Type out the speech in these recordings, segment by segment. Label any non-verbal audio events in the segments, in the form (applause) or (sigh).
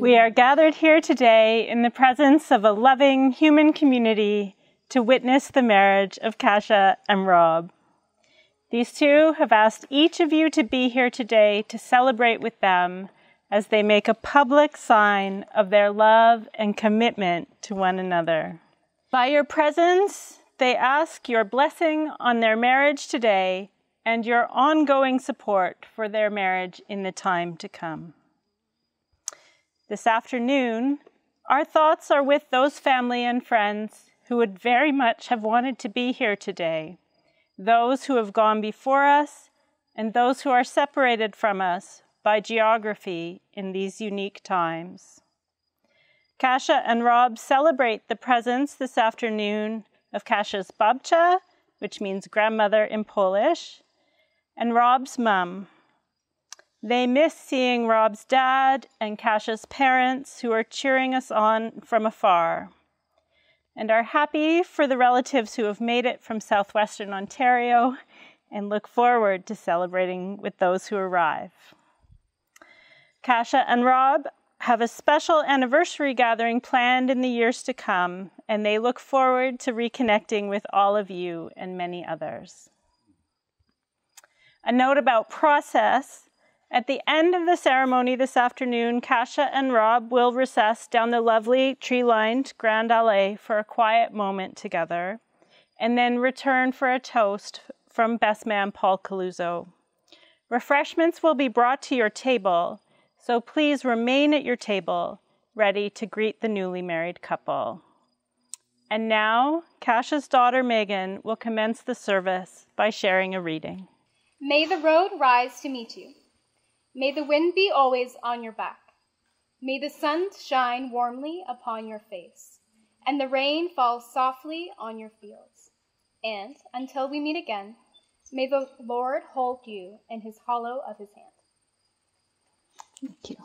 We are gathered here today in the presence of a loving human community to witness the marriage of Kasia and Rob. These two have asked each of you to be here today to celebrate with them as they make a public sign of their love and commitment to one another. By your presence, they ask your blessing on their marriage today and your ongoing support for their marriage in the time to come. This afternoon, our thoughts are with those family and friends who would very much have wanted to be here today, those who have gone before us, and those who are separated from us by geography in these unique times. Kasia and Rob celebrate the presence this afternoon of Kasia's babcia, which means grandmother in Polish, and Rob's mum. They miss seeing Rob's dad and Kasia's parents who are cheering us on from afar, and are happy for the relatives who have made it from southwestern Ontario and look forward to celebrating with those who arrive. Kasia and Rob have a special anniversary gathering planned in the years to come, and they look forward to reconnecting with all of you and many others. A note about process. At the end of the ceremony this afternoon, Kasia and Rob will recess down the lovely tree lined Grand Allée for a quiet moment together, and then return for a toast from best man Paul Caluso. Refreshments will be brought to your table, so please remain at your table, ready to greet the newly married couple. And now, Kasia's daughter Megan will commence the service by sharing a reading. May the road rise to meet you. May the wind be always on your back. May the sun shine warmly upon your face, and the rain fall softly on your fields. And until we meet again, may the Lord hold you in his hollow of his hand. Thank you.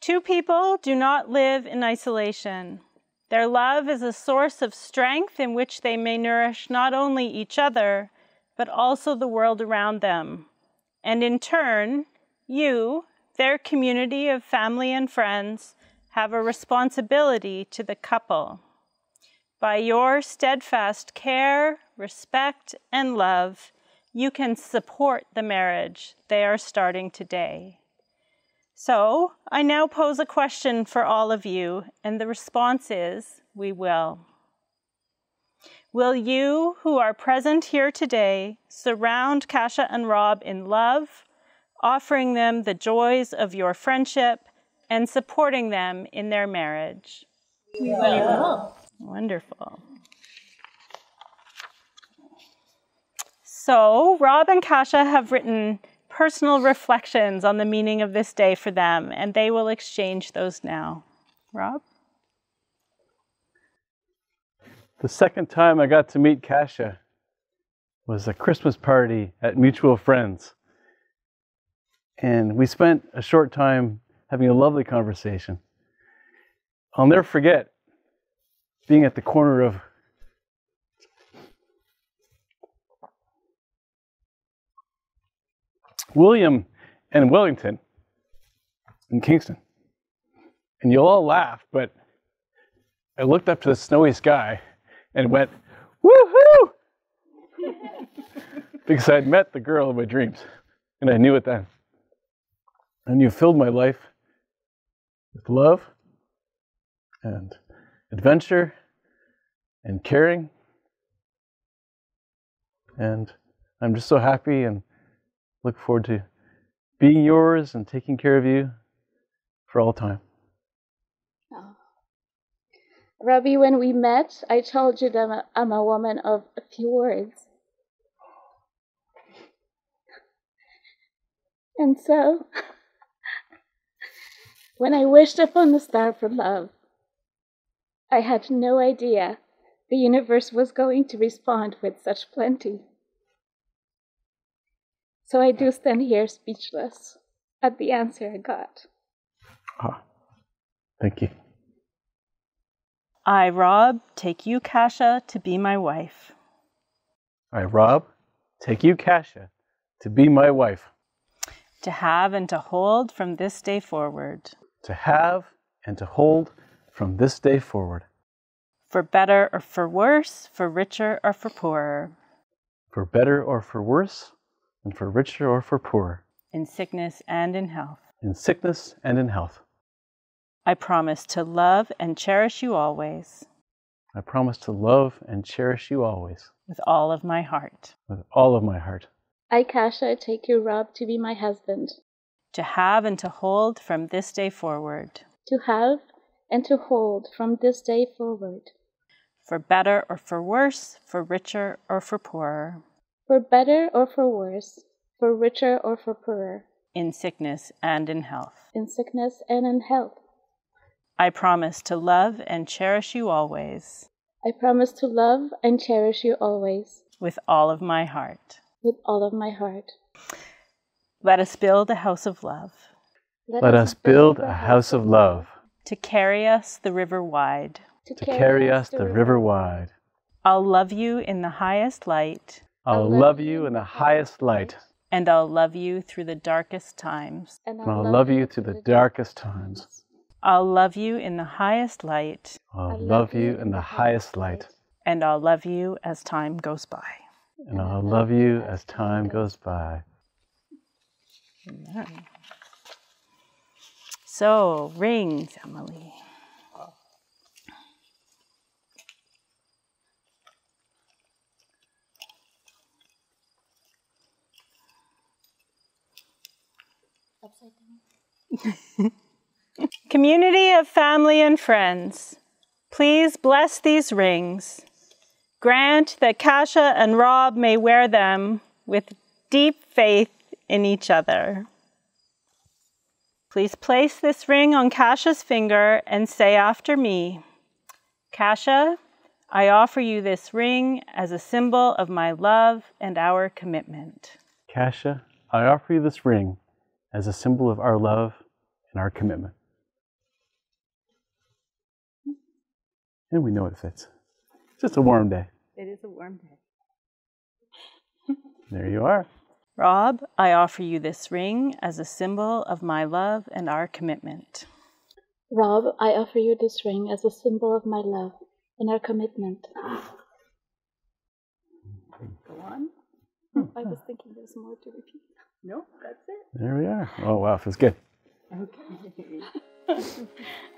Two people do not live in isolation. Their love is a source of strength in which they may nourish not only each other, but also the world around them. And in turn, you, their community of family and friends, have a responsibility to the couple. By your steadfast care, respect, and love, you can support the marriage they are starting today. So, I now pose a question for all of you, and the response is we will. Will you, who are present here today, surround Kasia and Rob in love, offering them the joys of your friendship and supporting them in their marriage? We will. Wonderful. So, Rob and Kasia have written personal reflections on the meaning of this day for them, and they will exchange those now. Rob? The second time I got to meet Kasia was a Christmas party at Mutual Friends. And we spent a short time having a lovely conversation. I'll never forget being at the corner of William and Wellington in Kingston. And you'll all laugh, but I looked up to the snowy sky and went, woohoo! (laughs) because I'd met the girl of my dreams, and I knew it then. And you filled my life with love and adventure and caring. And I'm just so happy and look forward to being yours and taking care of you for all time. Robbie, when we met, I told you that I'm a woman of a few words. And so, (laughs) when I wished upon the star for love, I had no idea the universe was going to respond with such plenty. So I do stand here speechless at the answer I got. Ah, thank you. I, Rob, take you, Kasia, to be my wife. I, Rob, take you, Kasia, to be my wife, to have and to hold from this day forward, to have and to hold from this day forward, for better or for worse, for richer or for poorer, for better or for worse, and for richer or for poorer, in sickness and in health. in sickness and in health. I promise to love and cherish you always. I promise to love and cherish you always. With all of my heart, with all of my heart, I, Kasia, take you, Rob, to be my husband, to have and to hold from this day forward, to have and to hold from this day forward, for better or for worse, for richer or for poorer, for better or for worse, for richer or for poorer, in sickness and in health. in sickness and in health. I promise to love and cherish you always I promise to love and cherish you always, with all of my heart. with all of my heart. Let us build a house of love let us build a house of love to carry us the river wide. to to carry us the river wide. I'll love you in the highest light, I'll love you in the highest light, and I'll love you through the darkest times. and and I'll love you through the darkest times. I'll love you in the highest light, I'll love you in the highest light, and I'll love you as time goes by. and I'll love you as time goes by. So, rings, Emily. (laughs) Community of family and friends, please bless these rings. Grant that Kasia and Rob may wear them with deep faith in each other. Please place this ring on Kasia's finger and say after me Kasia, I offer you this ring as a symbol of my love and our commitment. Kasia, I offer you this ring as a symbol of our love and our commitment. And we know it fits. It's just a warm day. It is a warm day. There you are. Rob, I offer you this ring as a symbol of my love and our commitment. Rob, I offer you this ring as a symbol of my love and our commitment. Go on. Hmm. I was thinking there's more to repeat. No, that's it. There we are. Oh, wow, feels good. Okay. (laughs)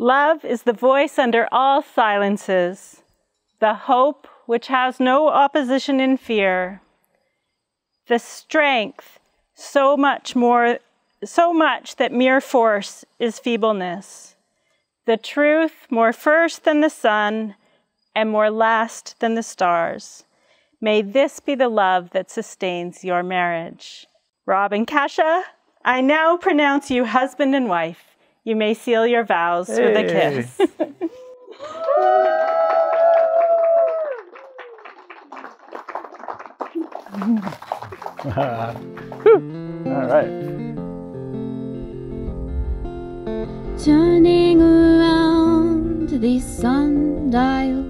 Love is the voice under all silences, the hope which has no opposition in fear, the strength so much more, so much that mere force is feebleness, the truth more first than the sun and more last than the stars. May this be the love that sustains your marriage. Rob and Kasia, I now pronounce you husband and wife. You may seal your vows with a Hey. kiss. (laughs) All right. Turning around the sundial.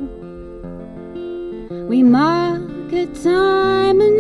We mark a time and